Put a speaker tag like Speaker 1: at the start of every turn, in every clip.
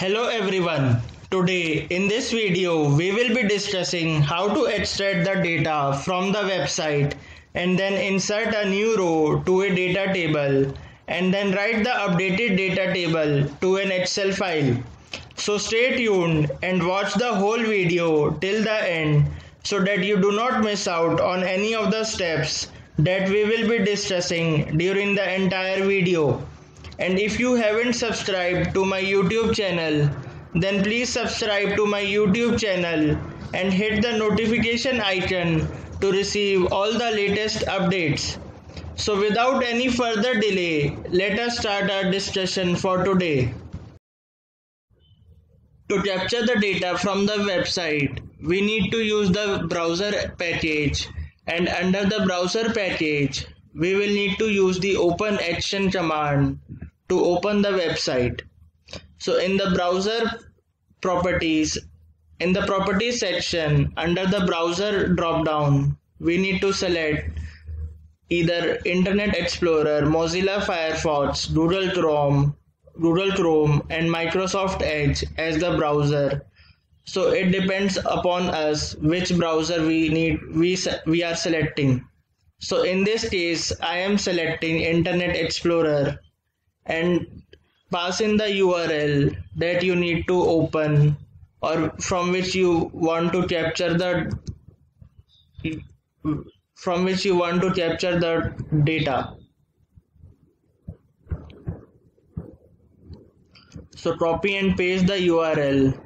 Speaker 1: Hello everyone. Today in this video we will be discussing how to extract the data from the website and then insert a new row to a data table and then write the updated data table to an Excel file. So stay tuned and watch the whole video till the end so that you do not miss out on any of the steps that we will be discussing during the entire video. And if you haven't subscribed to my YouTube channel, then please subscribe to my YouTube channel and hit the notification icon to receive all the latest updates. So without any further delay, let us start our discussion for today. To capture the data from the website, we need to use the browser package and under the browser package, we will need to use the open action command to open the website. So in the browser properties, in the properties section under the browser drop down, we need to select either Internet Explorer, Mozilla Firefox, Google Chrome, Google Chrome and Microsoft Edge as the browser. So it depends upon us which browser we need we we are selecting. So in this case I am selecting Internet Explorer and pass in the URL that you need to open or from which you want to capture the from which you want to capture the data. So copy and paste the URL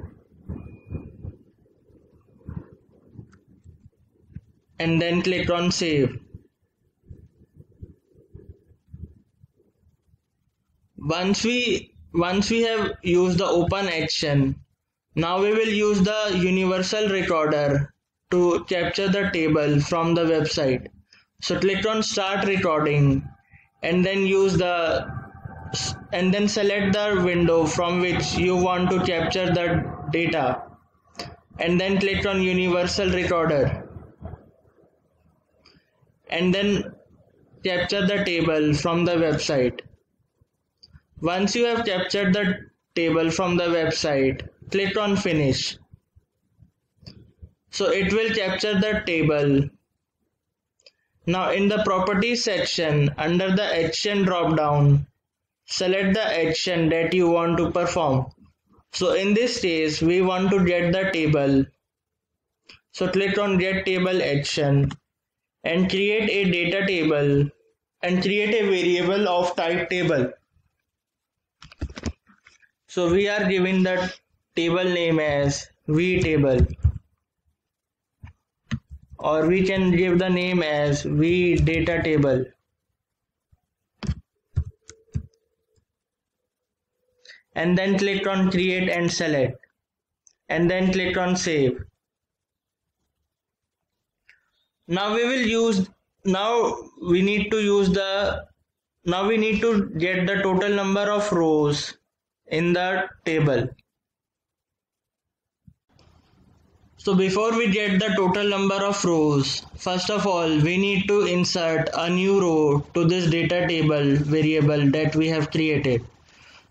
Speaker 1: and then click on save. Once we once we have used the open action now we will use the universal recorder to capture the table from the website. So click on start recording and then use the and then select the window from which you want to capture the data and then click on universal recorder and then capture the table from the website once you have captured the table from the website, click on finish. So it will capture the table. Now in the properties section under the action drop down, select the action that you want to perform. So in this case, we want to get the table. So click on get table action and create a data table and create a variable of type table. So we are giving the table name as V table or we can give the name as V data table. And then click on create and select and then click on save. Now we will use now we need to use the now we need to get the total number of rows in the table. So before we get the total number of rows, first of all we need to insert a new row to this data table variable that we have created.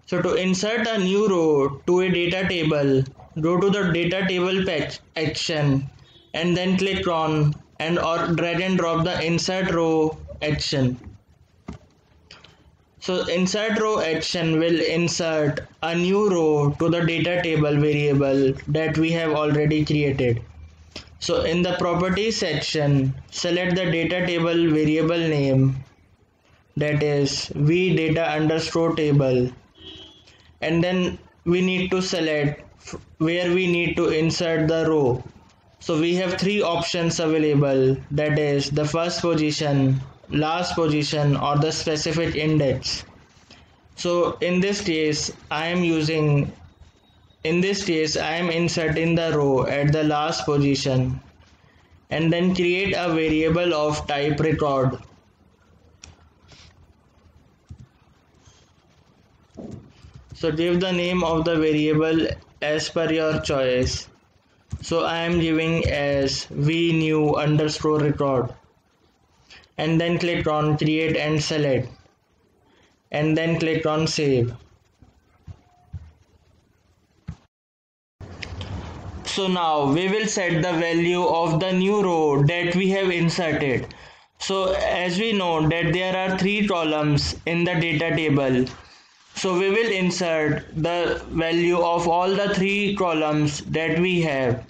Speaker 1: So to insert a new row to a data table, go to the data table patch action and then click on and or drag and drop the insert row action. So insert row action will insert a new row to the data table variable that we have already created. So in the properties section, select the data table variable name that is v data underscore table and then we need to select where we need to insert the row. So we have three options available that is the first position, last position or the specific index. So in this case I am using in this case I am inserting the row at the last position and then create a variable of type record. So give the name of the variable as per your choice. So I am giving as v new underscore record and then click on create and select and then click on save. So now we will set the value of the new row that we have inserted. So as we know that there are three columns in the data table. So we will insert the value of all the three columns that we have.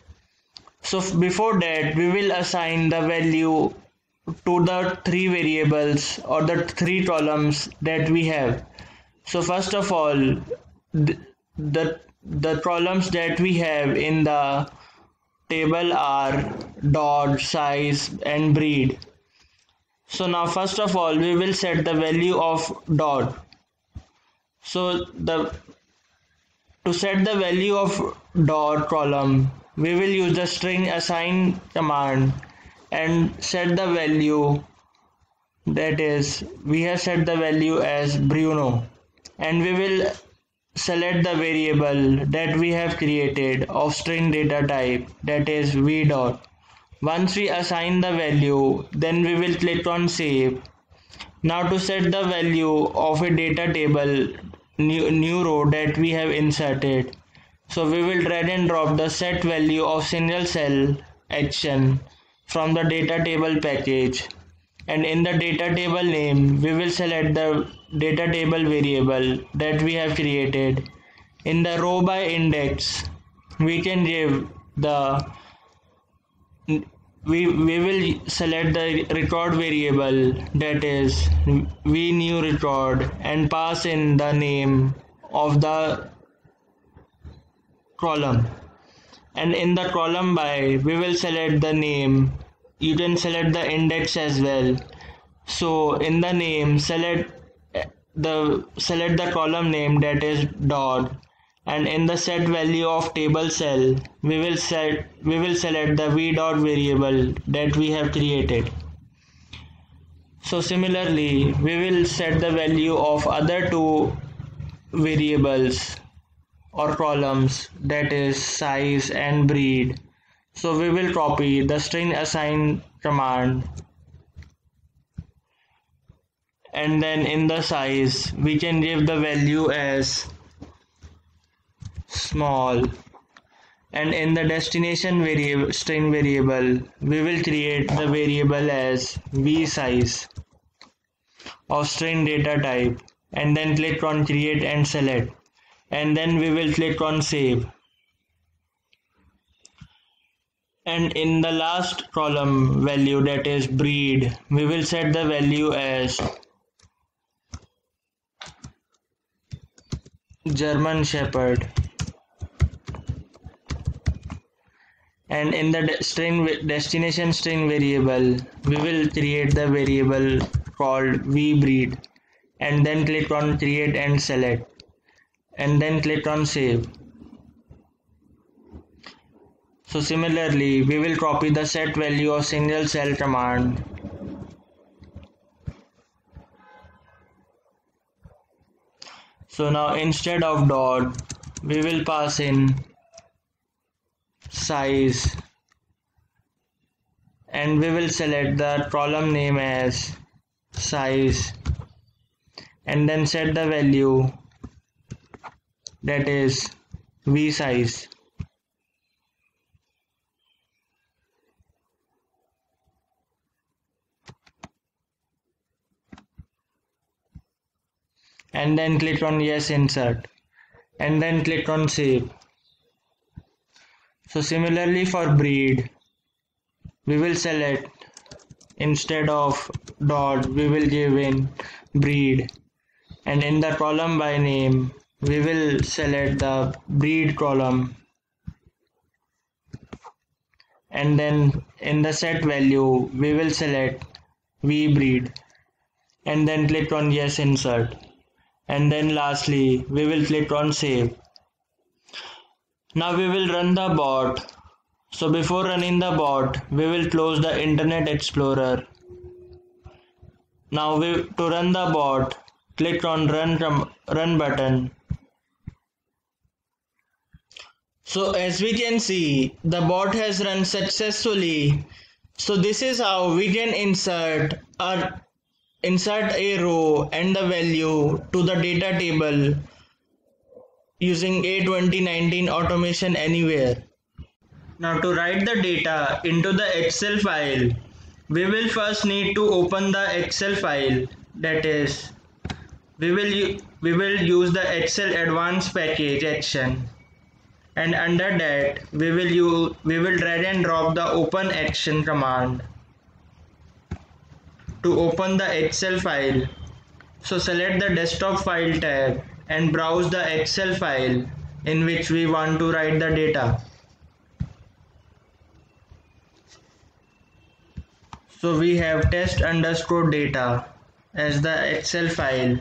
Speaker 1: So before that we will assign the value to the three variables or the three columns that we have. So first of all the, the the columns that we have in the table are dot size and breed. So now first of all we will set the value of dot. So the to set the value of dot column we will use the string assign command and set the value that is we have set the value as Bruno. And we will select the variable that we have created of string data type that is v dot. Once we assign the value then we will click on save. Now to set the value of a data table new, new row that we have inserted. So we will drag and drop the set value of single cell action from the data table package. And in the data table name we will select the data table variable that we have created. In the row by index we can give the we we will select the record variable that is v new record and pass in the name of the column and in the column by we will select the name. You can select the index as well. So in the name select the select the column name that is dot. And in the set value of table cell we will set we will select the v dot variable that we have created. So similarly we will set the value of other two variables or columns that is size and breed. So we will copy the string assign command. And then in the size we can give the value as small. And in the destination variable string variable we will create the variable as v size of string data type. And then click on create and select and then we will click on save. And in the last column value that is breed we will set the value as German Shepherd. And in the de string destination string variable we will create the variable called vbreed and then click on create and select and then click on save. So similarly, we will copy the set value of single cell command. So now instead of dot, we will pass in size and we will select the column name as size and then set the value that is v size. And then click on yes insert. And then click on save. So similarly for breed we will select instead of dot we will give in breed. And in the column by name we will select the breed column and then in the set value we will select v breed and then click on yes insert. And then lastly we will click on save. Now we will run the bot. So before running the bot we will close the internet explorer. Now we to run the bot click on run run button so as we can see the bot has run successfully. So this is how we can insert our Insert a row and the value to the data table using A2019 automation anywhere. Now to write the data into the Excel file, we will first need to open the Excel file. That is we will we will use the Excel advanced package action and under that we will use we will drag and drop the open action command to open the Excel file. So select the desktop file tab and browse the Excel file in which we want to write the data. So we have test underscore data as the Excel file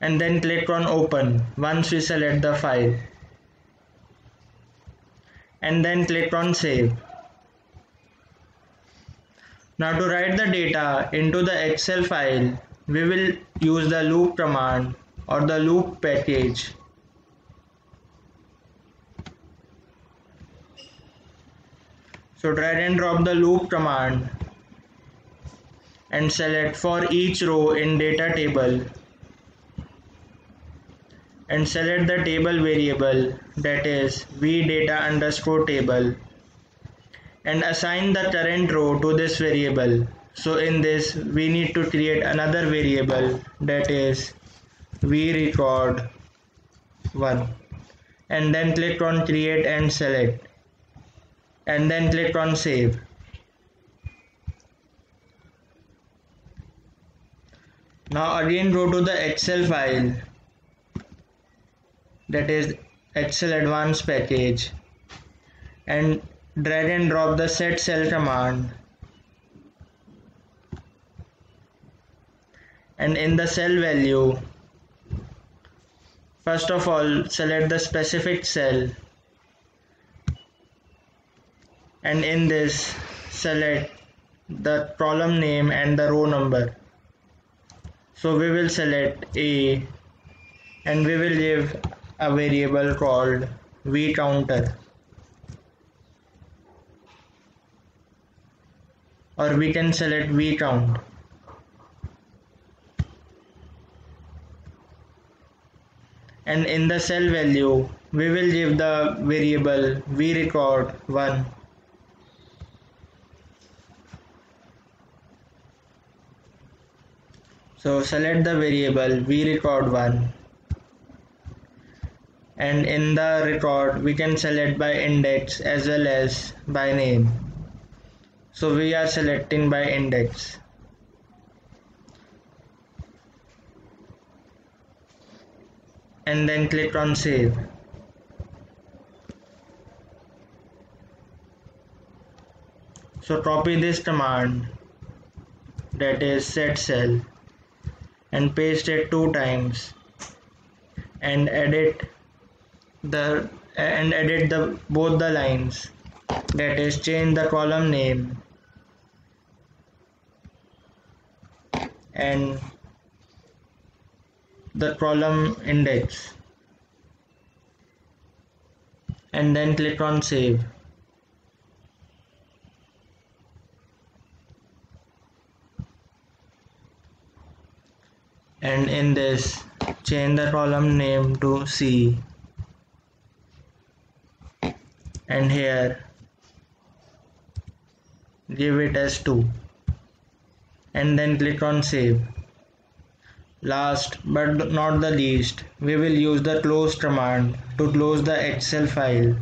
Speaker 1: and then click on open once we select the file and then click on save. Now to write the data into the Excel file, we will use the loop command or the loop package. So drag and drop the loop command and select for each row in data table and select the table variable that is vdata underscore table and assign the current row to this variable. So in this we need to create another variable that is vrecord 1 and then click on create and select and then click on save. Now again go to the excel file that is Excel advanced package and drag and drop the set cell command. And in the cell value first of all select the specific cell. And in this select the column name and the row number. So we will select A and we will give a variable called vcounter or we can select vcount and in the cell value we will give the variable vrecord 1 so select the variable vrecord 1 and in the record we can select by index as well as by name. So we are selecting by index. And then click on save. So copy this command that is set cell and paste it two times and edit the and edit the both the lines. That is change the column name. And the column index. And then click on save. And in this change the column name to C and here give it as 2 and then click on save. Last but not the least we will use the close command to close the excel file.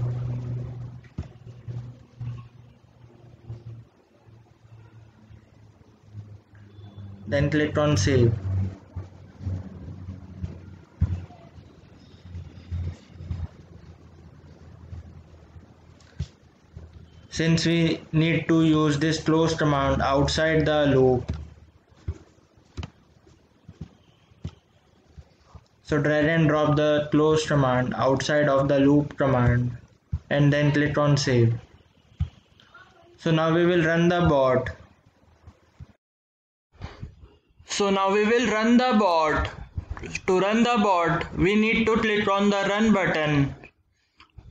Speaker 1: Then click on save since we need to use this close command outside the loop. So drag and drop the close command outside of the loop command and then click on save. So now we will run the bot. So now we will run the bot. To run the bot we need to click on the run button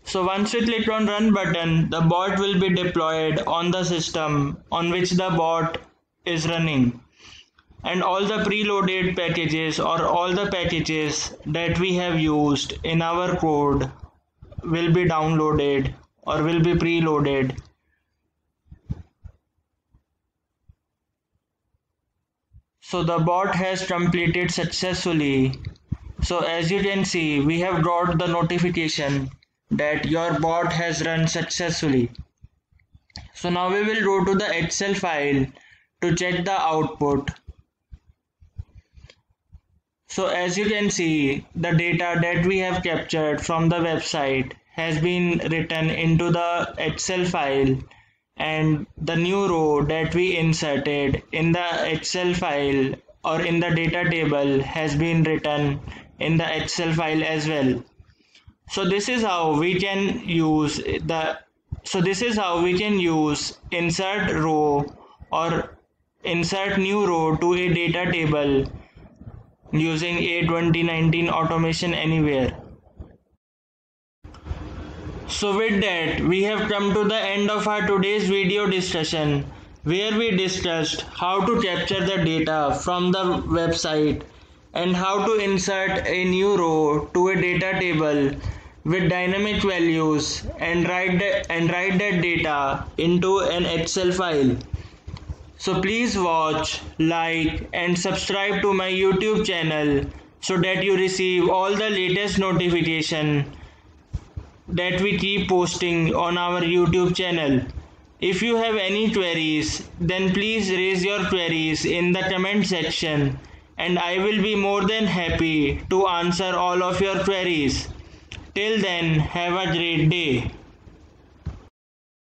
Speaker 1: so once you click on run button, the bot will be deployed on the system on which the bot is running. And all the preloaded packages or all the packages that we have used in our code will be downloaded or will be preloaded. So the bot has completed successfully. So as you can see, we have got the notification that your bot has run successfully. So now we will go to the Excel file to check the output. So as you can see, the data that we have captured from the website has been written into the Excel file and the new row that we inserted in the Excel file or in the data table has been written in the Excel file as well. So this is how we can use the so this is how we can use insert row or insert new row to a data table using A2019 automation anywhere. So with that, we have come to the end of our today's video discussion where we discussed how to capture the data from the website and how to insert a new row to a data table with dynamic values and write, the, and write that data into an Excel file. So please watch, like and subscribe to my YouTube channel so that you receive all the latest notification that we keep posting on our YouTube channel. If you have any queries, then please raise your queries in the comment section and I will be more than happy to answer all of your queries. Till then, have a great day.